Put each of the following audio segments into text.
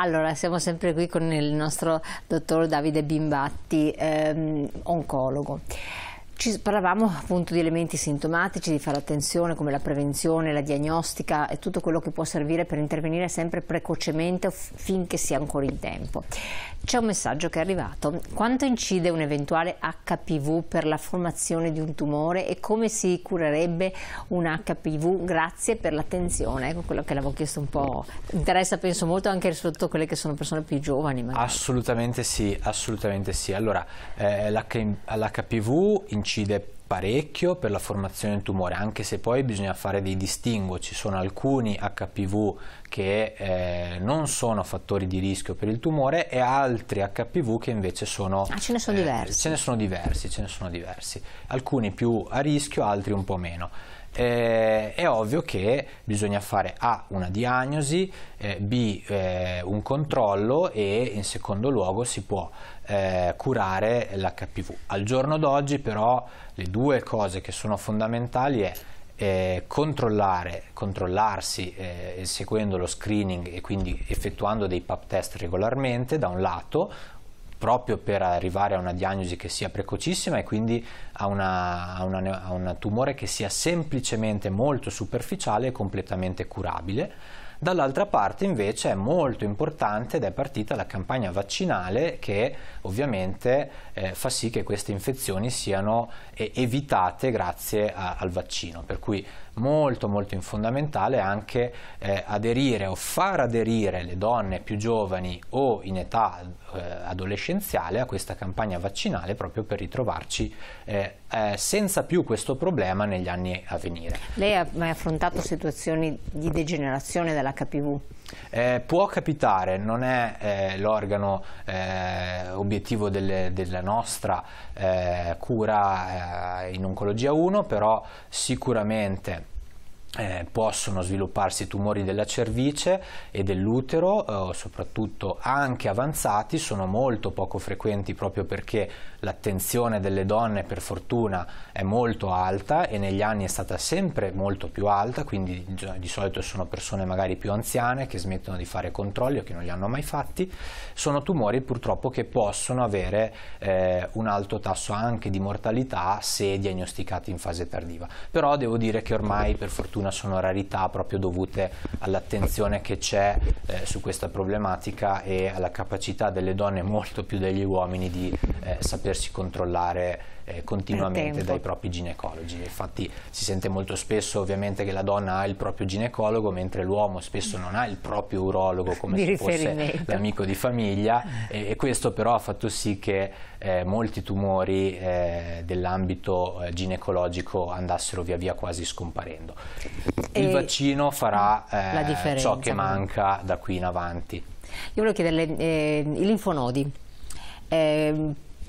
Allora, siamo sempre qui con il nostro dottor Davide Bimbatti, ehm, oncologo. Ci parlavamo appunto di elementi sintomatici, di fare attenzione come la prevenzione, la diagnostica e tutto quello che può servire per intervenire sempre precocemente finché sia ancora in tempo. C'è un messaggio che è arrivato. Quanto incide un eventuale HPV per la formazione di un tumore e come si curerebbe un HPV? Grazie per l'attenzione. Ecco quello che l'avevo chiesto un po'. Interessa penso molto anche sotto quelle che sono persone più giovani. Magari. Assolutamente sì, assolutamente sì. Allora, eh, l'HPV incide parecchio per la formazione del tumore, anche se poi bisogna fare dei distinguo, ci sono alcuni HPV che eh, non sono fattori di rischio per il tumore e altri HPV che invece sono... Ah, ce ne sono eh, diversi. Ce ne sono diversi, ce ne sono diversi, alcuni più a rischio, altri un po' meno eh, è ovvio che bisogna fare A una diagnosi, eh, B eh, un controllo e in secondo luogo si può eh, curare l'HPV. Al giorno d'oggi però le due cose che sono fondamentali è eh, controllare, controllarsi eh, seguendo lo screening e quindi effettuando dei pap test regolarmente da un lato, proprio per arrivare a una diagnosi che sia precocissima e quindi a, una, a, una, a un tumore che sia semplicemente molto superficiale e completamente curabile. Dall'altra parte invece è molto importante ed è partita la campagna vaccinale che ovviamente eh, fa sì che queste infezioni siano eh, evitate grazie a, al vaccino, per cui molto molto fondamentale anche eh, aderire o far aderire le donne più giovani o in età eh, adolescenziale a questa campagna vaccinale proprio per ritrovarci eh, eh, senza più questo problema negli anni a venire. Lei ha mai affrontato situazioni di degenerazione dell'HPV? Eh, può capitare, non è eh, l'organo eh, obiettivo delle, della nostra eh, cura eh, in oncologia 1, però sicuramente eh, possono svilupparsi tumori della cervice e dell'utero, eh, soprattutto anche avanzati, sono molto poco frequenti proprio perché l'attenzione delle donne per fortuna è molto alta e negli anni è stata sempre molto più alta, quindi di solito sono persone magari più anziane che smettono di fare controlli o che non li hanno mai fatti, sono tumori purtroppo che possono avere eh, un alto tasso anche di mortalità se diagnosticati in fase tardiva. Però devo dire che ormai per fortuna fortuna sono rarità proprio dovute all'attenzione che c'è eh, su questa problematica e alla capacità delle donne molto più degli uomini di eh, sapersi controllare eh, continuamente dai propri ginecologi. Infatti si sente molto spesso ovviamente che la donna ha il proprio ginecologo mentre l'uomo spesso non ha il proprio urologo come di se fosse l'amico di famiglia e, e, questo però ha fatto sì che eh, molti tumori eh, dell'ambito eh, ginecologico andassero via via quasi scomparendo. Il e vaccino farà eh, ciò che manca da qui in avanti. Io volevo chiederle eh, i linfonodi.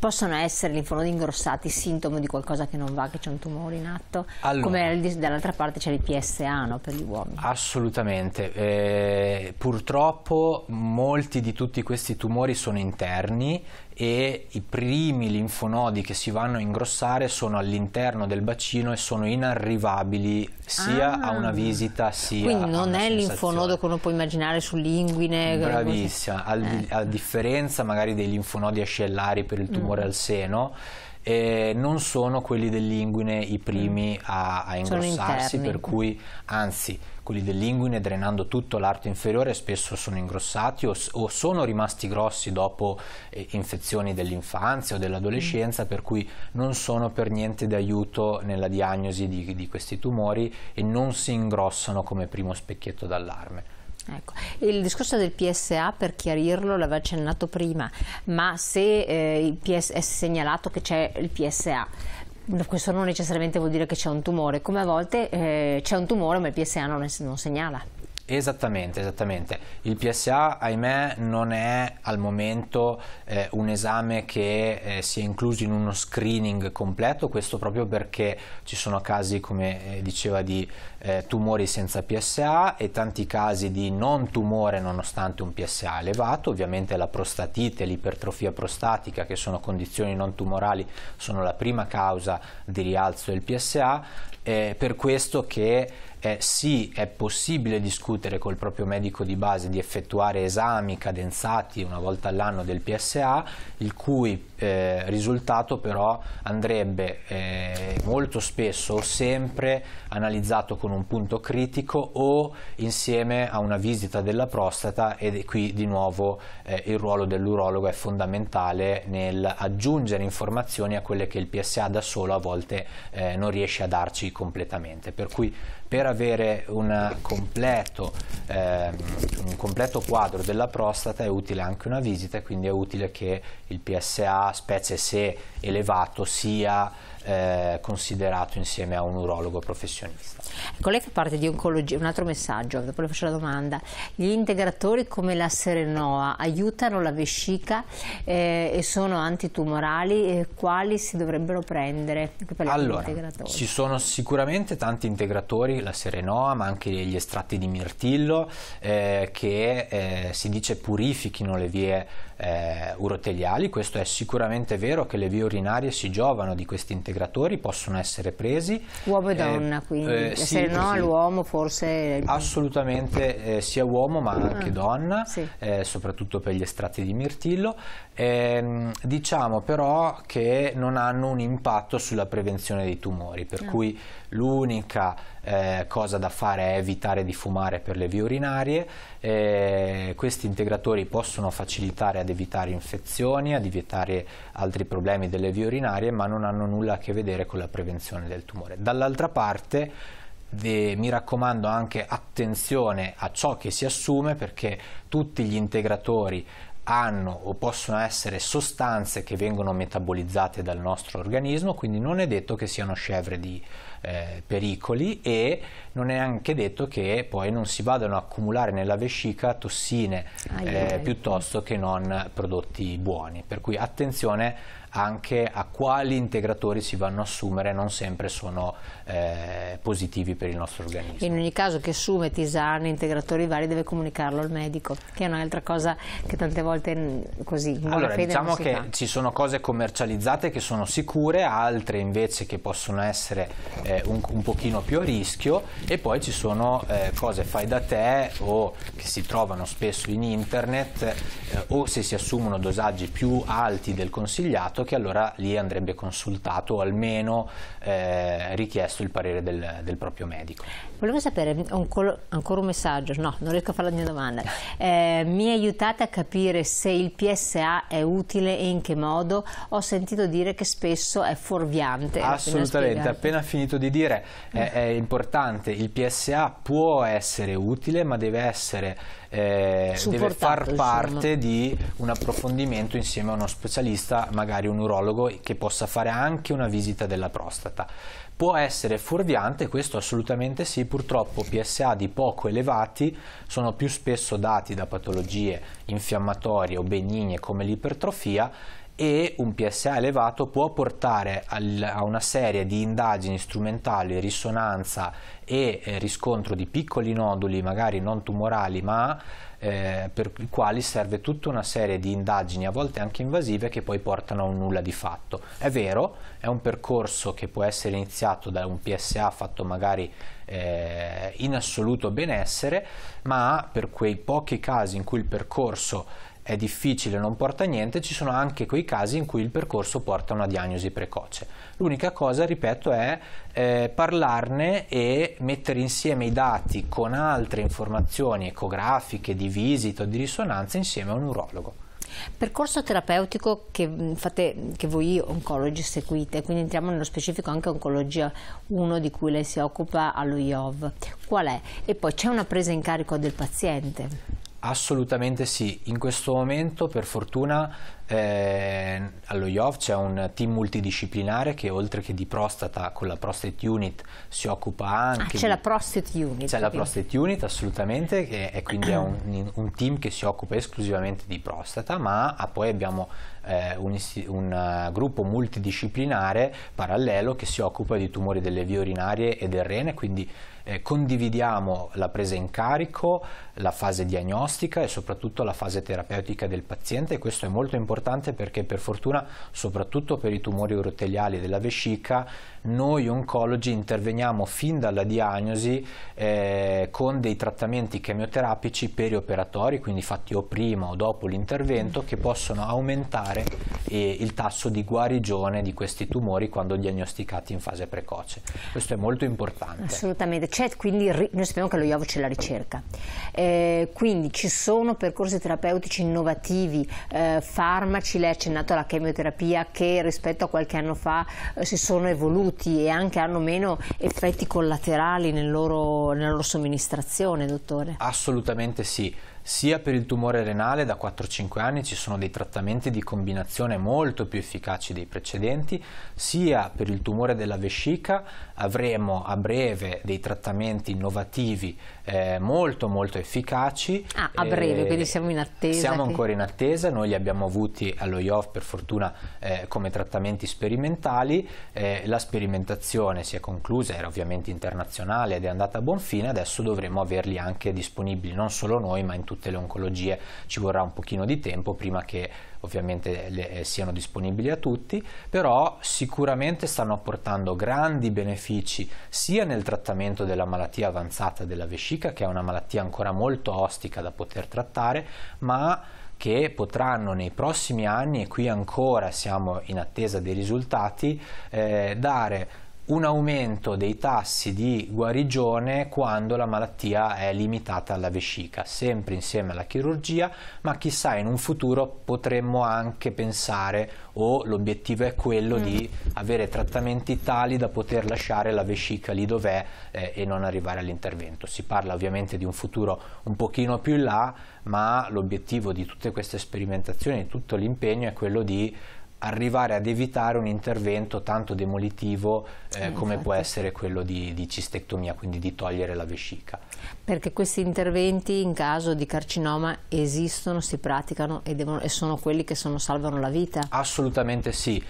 Possono essere linfonodi ingrossati sintomo di qualcosa che non va, che c'è un tumore in atto, allora, come dall'altra parte c'è il PSA no, per gli uomini. Assolutamente, eh, purtroppo molti di tutti questi tumori sono interni e i primi linfonodi che si vanno a ingrossare sono all'interno del bacino e sono inarrivabili sia ah, a una visita sia quindi a non è il linfonodo che uno può immaginare sull'inguine bravissima eh. a differenza magari dei linfonodi ascellari per il tumore mm. al seno eh, non sono quelli dell'inguine i primi mm. a, a ingrossarsi, per cui anzi quelli dell'inguine drenando tutto l'arto inferiore spesso sono ingrossati o, o sono rimasti grossi dopo eh, infezioni dell'infanzia o dell'adolescenza, mm. per cui non sono per niente d'aiuto nella diagnosi di, di questi tumori e non si ingrossano come primo specchietto d'allarme. Ecco. Il discorso del PSA, per chiarirlo, l'aveva accennato prima, ma se eh, PS, è segnalato che c'è il PSA, questo non necessariamente vuol dire che c'è un tumore, come a volte eh, c'è un tumore ma il PSA non, è, non segnala. Esattamente, esattamente. Il PSA, ahimè, non è al momento eh, un esame che eh, sia incluso in uno screening completo, questo proprio perché ci sono casi, come eh, diceva, di eh, tumori senza PSA e tanti casi di non tumore nonostante un PSA elevato. Ovviamente la prostatite l'ipertrofia prostatica, che sono condizioni non tumorali, sono la prima causa di rialzo del PSA. per questo che eh, sì è possibile discutere col proprio medico di base di effettuare esami cadenzati una volta all'anno del PSA, il cui eh, risultato però andrebbe eh, molto spesso o sempre analizzato con un punto critico o insieme a una visita della prostata ed qui di nuovo eh, il ruolo dell'urologo è fondamentale nel aggiungere informazioni a quelle che il PSA da solo a volte eh, non riesce a darci completamente. Per cui per avere completo, ehm, un completo, quadro della prostata è utile anche una visita quindi è utile che il PSA, specie se elevato, sia eh, considerato insieme a un urologo professionista. Ecco, lei fa parte di oncologia, un altro messaggio, dopo le faccio la domanda. Gli integratori come la Serenoa aiutano la vescica eh, e sono antitumorali, eh, quali si dovrebbero prendere? Allora, ci sono sicuramente tanti integratori, la Serenoa, ma anche gli estratti di mirtillo eh, che eh, si dice purifichino le vie eh, uroteliali, questo è sicuramente vero che le vie urinarie si giovano di questi integratori, possono essere presi. Uomo e donna, eh, quindi, eh, sì, se no sì. l'uomo forse... Assolutamente eh, sia uomo ma anche ah, donna, sì. Eh, soprattutto per gli estratti di mirtillo. Ehm, diciamo però che non hanno un impatto sulla prevenzione dei tumori, per no. cui l'unica eh, cosa da fare è evitare di fumare per le vie urinarie, eh, questi integratori possono facilitare ad evitare infezioni, ad evitare altri problemi delle vie urinarie, ma non hanno nulla a che vedere con la prevenzione del tumore. Dall'altra parte De, mi raccomando anche attenzione a ciò che si assume perché tutti gli integratori hanno o possono essere sostanze che vengono metabolizzate dal nostro organismo, quindi non è detto che siano scevre di eh, pericoli e non è anche detto che poi non si vadano a accumulare nella vescica tossine eh, piuttosto che non prodotti buoni. Per cui attenzione anche a quali integratori si vanno a assumere, non sempre sono eh, positivi per il nostro organismo. In ogni caso che assume tisane, integratori vari, deve comunicarlo al medico, che è un'altra cosa che tante volte mm, così allora, diciamo che fa. ci sono cose commercializzate che sono sicure, altre invece che possono essere eh, un, un, pochino più a rischio e poi ci sono eh, cose fai da te o che si trovano spesso in internet eh, o se si assumono dosaggi più alti del consigliato che allora lì andrebbe consultato o almeno eh, richiesto il parere del, del, proprio medico. Volevo sapere ancora un messaggio, no, non riesco a fare la mia domanda. Eh, mi aiutate a capire se il PSA è utile e in che modo? Ho sentito dire che spesso è fuorviante. Assolutamente, appena finito di dire è, è importante, il PSA può essere utile ma deve essere eh, deve far parte di un approfondimento insieme a uno specialista, magari un urologo, che possa fare anche una visita della prostata. Può essere fuorviante, questo assolutamente sì, purtroppo PSA di poco elevati sono più spesso dati da patologie infiammatorie o benigne come l'ipertrofia e un PSA elevato può portare al, a una serie di indagini strumentali, risonanza e eh, riscontro di piccoli noduli, magari non tumorali, ma eh, per i quali serve tutta una serie di indagini, a volte anche invasive, che poi portano a un nulla di fatto. È vero, è un percorso che può essere iniziato da un PSA fatto magari eh, in assoluto benessere, ma per quei pochi casi in cui il percorso è difficile, non porta a niente, ci sono anche quei casi in cui il percorso porta a una diagnosi precoce. L'unica cosa, ripeto, è eh, parlarne e mettere insieme i dati con altre informazioni ecografiche, di visita o di risonanza insieme a un urologo. Percorso terapeutico che, fate, che voi oncologi seguite, quindi entriamo nello specifico anche oncologia 1 di cui lei si occupa allo IOV. Qual è? E poi c'è una presa in carico del paziente? Assolutamente sì, in questo momento per fortuna eh, allo IOV c'è un team multidisciplinare che oltre che di prostata con la prostate unit si occupa anche... Ah, c'è di... la prostate unit. C'è la prostate unit assolutamente che è quindi è un, un, team che si occupa esclusivamente di prostata ma poi abbiamo eh, un, un uh, gruppo multidisciplinare parallelo che si occupa di tumori delle vie urinarie e del rene quindi eh, condividiamo la presa in carico, la fase diagnostica e soprattutto la fase terapeutica del paziente e questo è molto importante perché per fortuna soprattutto per i tumori uroteliali della vescica noi oncologi interveniamo fin dalla diagnosi eh, con dei trattamenti chemioterapici perioperatori, quindi fatti o prima o dopo l'intervento, che possono aumentare eh, il tasso di guarigione di questi tumori quando diagnosticati in fase precoce. Questo è molto importante. Assolutamente, c'è quindi, noi sappiamo che lo IOV c'è la ricerca, eh, quindi ci sono percorsi terapeutici innovativi, eh, farmaci, lei ha accennato alla chemioterapia che rispetto a qualche anno fa eh, si sono evoluti e anche hanno meno effetti collaterali nel loro, nella loro somministrazione, dottore? Assolutamente sì. Sia per il tumore renale da 4-5 anni ci sono dei trattamenti di combinazione molto più efficaci dei precedenti, sia per il tumore della vescica avremo a breve dei trattamenti innovativi eh, molto molto efficaci. Ah, a breve, eh, quindi siamo in attesa. Siamo che... ancora in attesa, noi li abbiamo avuti allo IOF per fortuna eh, come trattamenti sperimentali, eh, la sperimentazione si è conclusa, era ovviamente internazionale ed è andata a buon fine, adesso dovremo averli anche disponibili non solo noi ma in tutte le oncologie. Ci vorrà un pochino di tempo prima che ovviamente le, eh, siano disponibili a tutti, però sicuramente stanno apportando grandi benefici sia nel trattamento della malattia avanzata della vescica, che è una malattia ancora molto ostica da poter trattare, ma che potranno nei prossimi anni, e qui ancora siamo in attesa dei risultati, eh, dare un aumento dei tassi di guarigione quando la malattia è limitata alla vescica, sempre insieme alla chirurgia, ma chissà in un futuro potremmo anche pensare o l'obiettivo è quello mm. di avere trattamenti tali da poter lasciare la vescica lì dov'è eh, e non arrivare all'intervento. Si parla ovviamente di un futuro un pochino più in là, ma l'obiettivo di tutte queste sperimentazioni, di tutto l'impegno è quello di arrivare ad evitare un intervento tanto demolitivo eh, come può essere quello di, di, cistectomia, quindi di togliere la vescica. Perché questi interventi in caso di carcinoma esistono, si praticano e, devono, e sono quelli che sono, salvano la vita? Assolutamente sì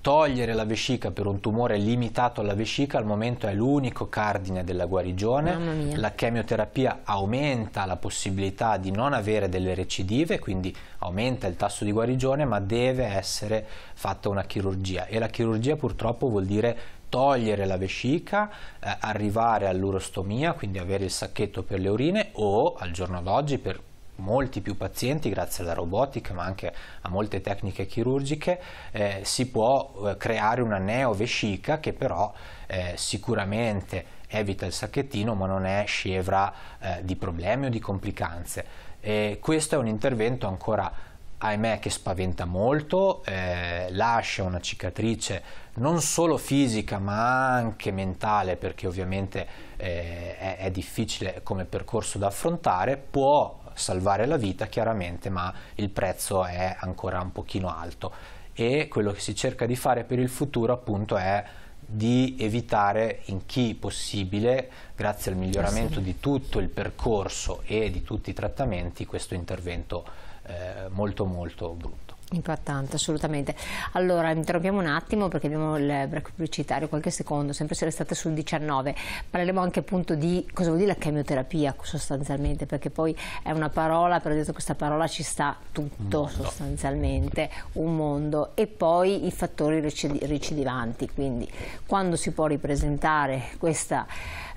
togliere la vescica per un tumore limitato alla vescica al momento è l'unico cardine della guarigione. La chemioterapia aumenta la possibilità di non avere delle recidive, quindi aumenta il tasso di guarigione, ma deve essere fatta una chirurgia e la chirurgia purtroppo vuol dire togliere la vescica, eh, arrivare all'urostomia, quindi avere il sacchetto per le urine o al giorno d'oggi per molti più pazienti grazie alla robotica ma anche a molte tecniche chirurgiche eh, si può eh, creare una neovescica che però eh, sicuramente evita il sacchettino ma non è scevra eh, di problemi o di complicanze. E questo è un intervento ancora ahimè che spaventa molto, eh, lascia una cicatrice non solo fisica ma anche mentale perché ovviamente eh, è, è, difficile come percorso da affrontare, può salvare la vita chiaramente, ma il prezzo è ancora un pochino alto e quello che si cerca di fare per il futuro appunto è di evitare in chi possibile, grazie al miglioramento sì. di tutto il percorso e di tutti i trattamenti, questo intervento eh, molto molto brutto. Impattante, assolutamente. Allora, interrompiamo un attimo perché abbiamo il break pubblicitario, qualche secondo, sempre se restate sul 19. Parleremo anche appunto di cosa vuol dire la chemioterapia sostanzialmente, perché poi è una parola, però dietro questa parola ci sta tutto sostanzialmente, un mondo. E poi i fattori recidivanti, quindi quando si può ripresentare questa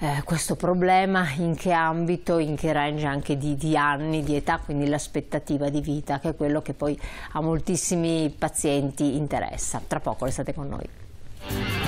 eh, questo problema, in che ambito, in che range anche di, di anni, di età, quindi l'aspettativa di vita, che è quello che poi a moltissimi pazienti interessa. Tra poco restate con noi.